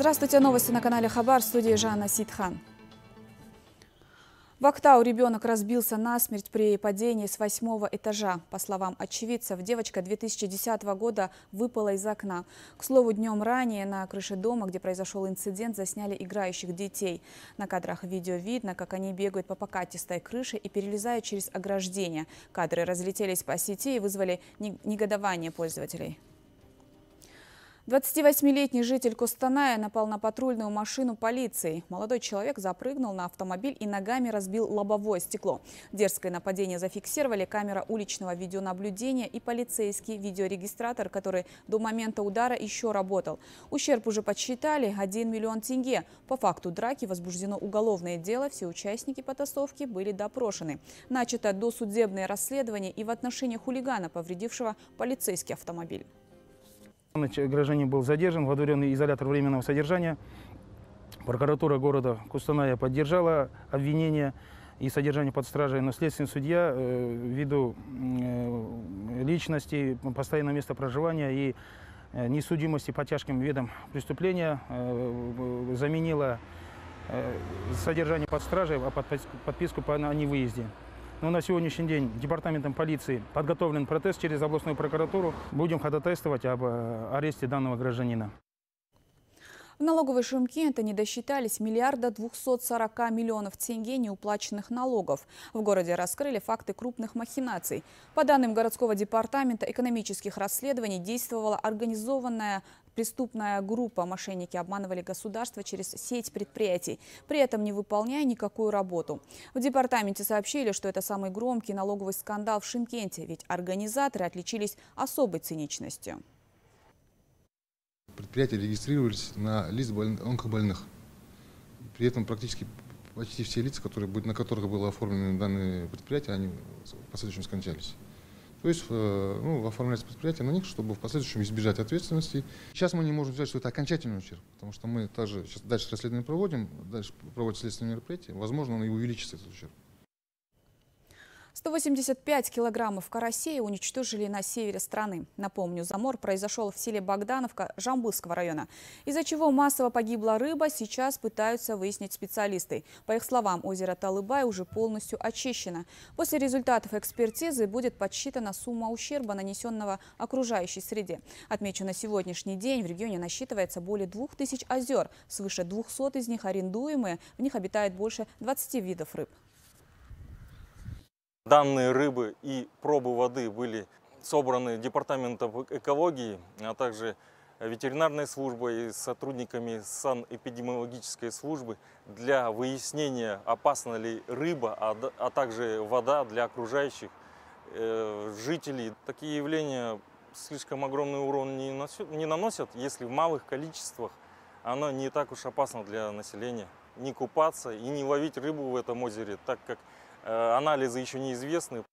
Здравствуйте, новости на канале Хабар, в студии Жанна Ситхан. В Актау ребенок разбился насмерть при падении с восьмого этажа. По словам очевидцев, девочка 2010 года выпала из окна. К слову, днем ранее на крыше дома, где произошел инцидент, засняли играющих детей. На кадрах видео видно, как они бегают по покатистой крыше и перелезают через ограждение. Кадры разлетелись по сети и вызвали негодование пользователей. 28-летний житель Костаная напал на патрульную машину полиции. Молодой человек запрыгнул на автомобиль и ногами разбил лобовое стекло. Дерзкое нападение зафиксировали камера уличного видеонаблюдения и полицейский видеорегистратор, который до момента удара еще работал. Ущерб уже подсчитали 1 миллион тенге. По факту драки возбуждено уголовное дело. Все участники потасовки были допрошены. Начато досудебное расследование и в отношении хулигана, повредившего полицейский автомобиль. Гражданин был задержан, водворенный изолятор временного содержания. Прокуратура города Кустаная поддержала обвинение и содержание под стражей, но следственный судья э, ввиду э, личности, постоянного места проживания и э, несудимости по тяжким видам преступления заменила содержание под стражей, а под подписку по, о невыезде. Но на сегодняшний день департаментом полиции подготовлен протест через областную прокуратуру. Будем ходатайствовать об э, аресте данного гражданина. В налоговой Шимкенте не досчитались миллиарда 240 миллионов тенге неуплаченных налогов. В городе раскрыли факты крупных махинаций. По данным городского департамента экономических расследований действовала организованная преступная группа. Мошенники обманывали государство через сеть предприятий, при этом не выполняя никакую работу. В департаменте сообщили, что это самый громкий налоговый скандал в Шимкенте, ведь организаторы отличились особой циничностью предприятия регистрировались на лист онкобольных. При этом практически почти все лица, которые, на которых было оформлено данные предприятия, они в последующем скончались. То есть э, ну, оформляется предприятие на них, чтобы в последующем избежать ответственности. Сейчас мы не можем сказать, что это окончательный ущерб, потому что мы также сейчас дальше расследование проводим, дальше проводим следственные мероприятия. Возможно, он и увеличится этот ущерб. 185 килограммов карасей уничтожили на севере страны. Напомню, замор произошел в селе Богдановка Жамбылского района, из-за чего массово погибла рыба, сейчас пытаются выяснить специалисты. По их словам, озеро Талыбай уже полностью очищено. После результатов экспертизы будет подсчитана сумма ущерба, нанесенного окружающей среде. Отмечу, на сегодняшний день в регионе насчитывается более 2000 озер. Свыше 200 из них арендуемые, в них обитает больше 20 видов рыб. Данные рыбы и пробы воды были собраны Департаментом экологии, а также ветеринарной службой и сотрудниками санэпидемиологической службы для выяснения, опасна ли рыба, а, а также вода для окружающих э, жителей. Такие явления слишком огромный урон не, не наносят, если в малых количествах оно не так уж опасно для населения. Не купаться и не ловить рыбу в этом озере, так как анализы еще неизвестны.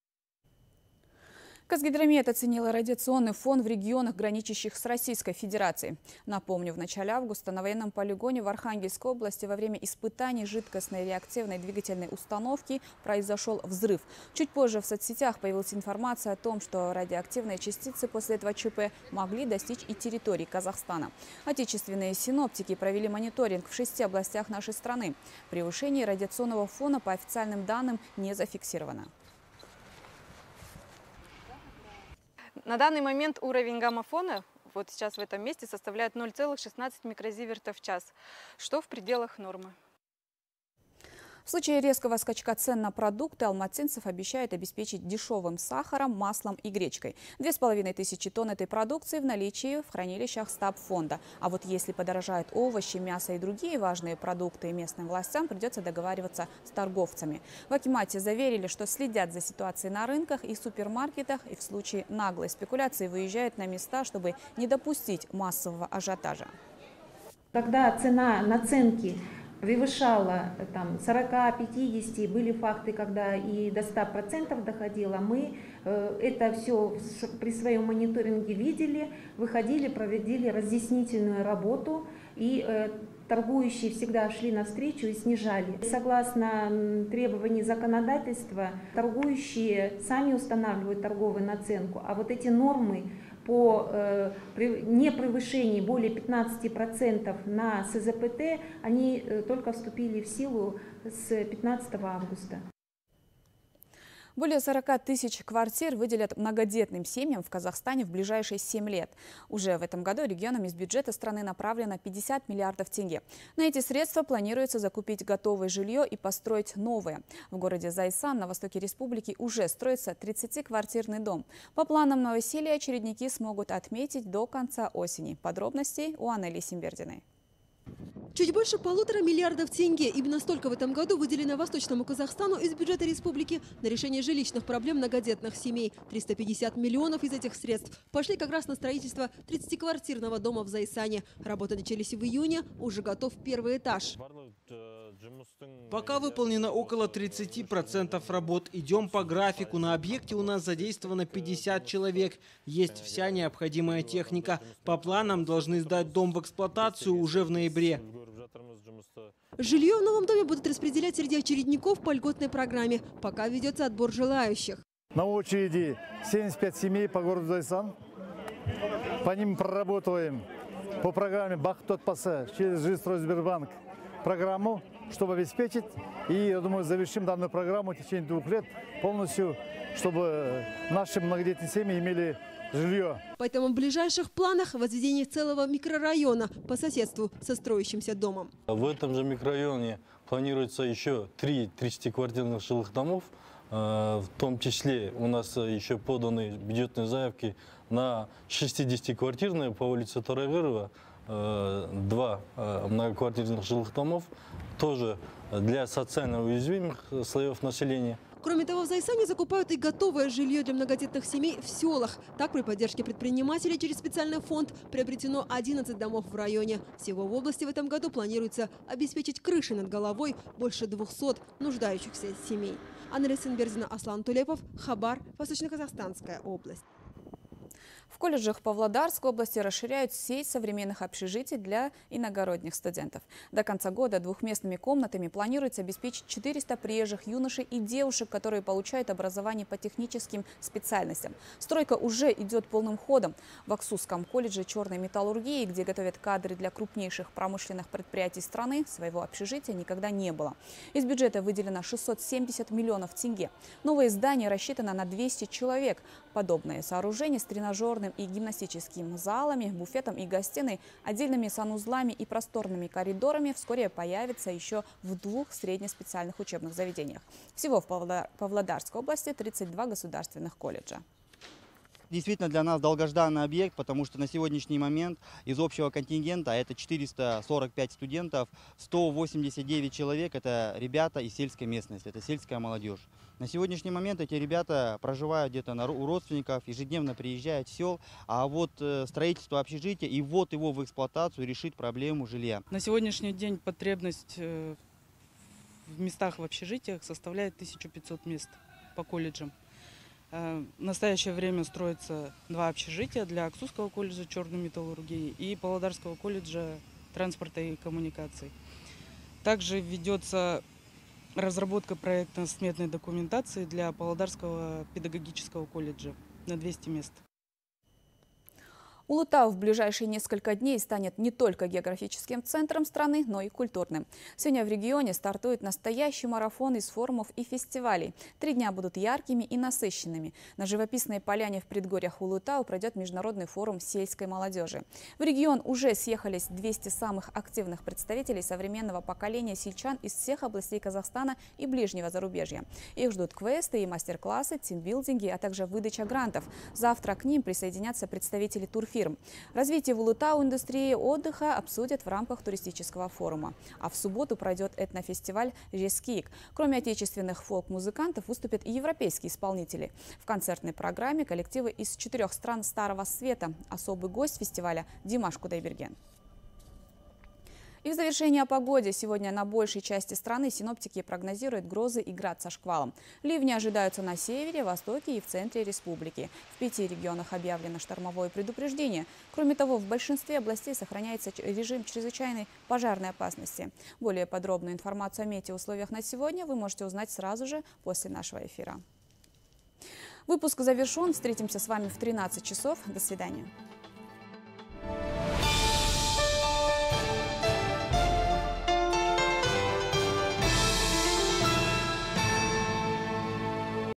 Казгидромет оценила радиационный фон в регионах, граничащих с Российской Федерацией. Напомню, в начале августа на военном полигоне в Архангельской области во время испытаний жидкостной реактивной двигательной установки произошел взрыв. Чуть позже в соцсетях появилась информация о том, что радиоактивные частицы после этого ЧП могли достичь и территории Казахстана. Отечественные синоптики провели мониторинг в шести областях нашей страны. Превышение радиационного фона по официальным данным не зафиксировано. На данный момент уровень гаммофона вот сейчас в этом месте составляет 0,16 микрозивертов в час, что в пределах нормы. В случае резкого скачка цен на продукты алматинцев обещают обеспечить дешевым сахаром, маслом и гречкой. Две с половиной тысячи тонн этой продукции в наличии в хранилищах стаб фонда. А вот если подорожают овощи, мясо и другие важные продукты, местным властям придется договариваться с торговцами. В Акимате заверили, что следят за ситуацией на рынках и супермаркетах и в случае наглой спекуляции выезжают на места, чтобы не допустить массового ажиотажа. Когда цена наценки превышала э, там 40-50, были факты, когда и до 100% доходило. Мы э, это все при своем мониторинге видели, выходили, проводили разъяснительную работу и э, торгующие всегда шли навстречу и снижали. Согласно требований законодательства, торгующие сами устанавливают торговую наценку, а вот эти нормы по э, непревышении более 15% на СЗПТ, они э, только вступили в силу с 15 августа. Более 40 тысяч квартир выделят многодетным семьям в Казахстане в ближайшие 7 лет. Уже в этом году регионам из бюджета страны направлено 50 миллиардов тенге. На эти средства планируется закупить готовое жилье и построить новое. В городе Зайсан на востоке республики уже строится 30-квартирный дом. По планам новоселья очередники смогут отметить до конца осени. Подробности у Анели Симбердиной. Чуть больше полутора миллиардов тенге. Именно столько в этом году выделено Восточному Казахстану из бюджета республики на решение жилищных проблем многодетных семей. 350 миллионов из этих средств пошли как раз на строительство 30-квартирного дома в Зайсане. Работы начались в июне, уже готов первый этаж. Пока выполнено около 30% работ. Идем по графику. На объекте у нас задействовано 50 человек. Есть вся необходимая техника. По планам должны сдать дом в эксплуатацию уже в ноябре. Жилье в новом доме будут распределять среди очередников по льготной программе. Пока ведется отбор желающих. На очереди 75 семей по городу Зайсан. По ним проработаем по программе «Бахтот Паса» через Жилстройсбербанк программу, чтобы обеспечить. И, я думаю, завершим данную программу в течение двух лет полностью, чтобы наши многодетные семьи имели жилье. Поэтому в ближайших планах возведение целого микрорайона по соседству со строящимся домом. В этом же микрорайоне планируется еще три 30-квартирных жилых домов. Э, в том числе у нас еще поданы бюджетные заявки на 60-квартирные по улице Тарагырова, э, два э, многоквартирных жилых домов, тоже для социально уязвимых слоев населения. Кроме того, в Зайсане закупают и готовое жилье для многодетных семей в селах. Так, при поддержке предпринимателей через специальный фонд приобретено 11 домов в районе. Всего в области в этом году планируется обеспечить крыши над головой больше 200 нуждающихся семей. Анна Лесенберзина, Аслан Тулепов, Хабар, Восточно-Казахстанская область. В колледжах Павлодарской области расширяют сеть современных общежитий для иногородних студентов. До конца года двухместными комнатами планируется обеспечить 400 приезжих юношей и девушек, которые получают образование по техническим специальностям. Стройка уже идет полным ходом. В Аксусском колледже черной металлургии, где готовят кадры для крупнейших промышленных предприятий страны, своего общежития никогда не было. Из бюджета выделено 670 миллионов тенге. Новое здание рассчитано на 200 человек. Подобное сооружение с тренажерным спортивным и гимнастическим залами, буфетом и гостиной, отдельными санузлами и просторными коридорами вскоре появится еще в двух среднеспециальных учебных заведениях. Всего в Павлодарской области 32 государственных колледжа действительно для нас долгожданный объект, потому что на сегодняшний момент из общего контингента, а это 445 студентов, 189 человек – это ребята из сельской местности, это сельская молодежь. На сегодняшний момент эти ребята проживают где-то у родственников, ежедневно приезжают в сел, а вот э, строительство общежития и вот его в эксплуатацию решит проблему жилья. На сегодняшний день потребность э, в местах в общежитиях составляет 1500 мест по колледжам. Э, в настоящее время строится два общежития для Аксусского колледжа черной металлургии и Павлодарского колледжа транспорта и коммуникаций. Также ведется разработка проектно-сметной документации для Павлодарского педагогического колледжа на 200 мест. Улутау в ближайшие несколько дней станет не только географическим центром страны, но и культурным. Сегодня в регионе стартует настоящий марафон из форумов и фестивалей. Три дня будут яркими и насыщенными. На живописной поляне в предгорьях Улутау пройдет международный форум сельской молодежи. В регион уже съехались 200 самых активных представителей современного поколения сельчан из всех областей Казахстана и ближнего зарубежья. Их ждут квесты и мастер-классы, тимбилдинги, а также выдача грантов. Завтра к ним присоединятся представители турфирм фирм. Развитие в Улутау индустрии отдыха обсудят в рамках туристического форума. А в субботу пройдет этнофестиваль «Жескик». Кроме отечественных фолк-музыкантов выступят и европейские исполнители. В концертной программе коллективы из четырех стран Старого Света. Особый гость фестиваля – Димаш Кудайберген. И в завершение о погоде. Сегодня на большей части страны синоптики прогнозируют грозы и град со шквалом. Ливни ожидаются на севере, востоке и в центре республики. В пяти регионах объявлено штормовое предупреждение. Кроме того, в большинстве областей сохраняется режим чрезвычайной пожарной опасности. Более подробную информацию о метеоусловиях на сегодня вы можете узнать сразу же после нашего эфира. Выпуск завершен. Встретимся с вами в 13 часов. До свидания.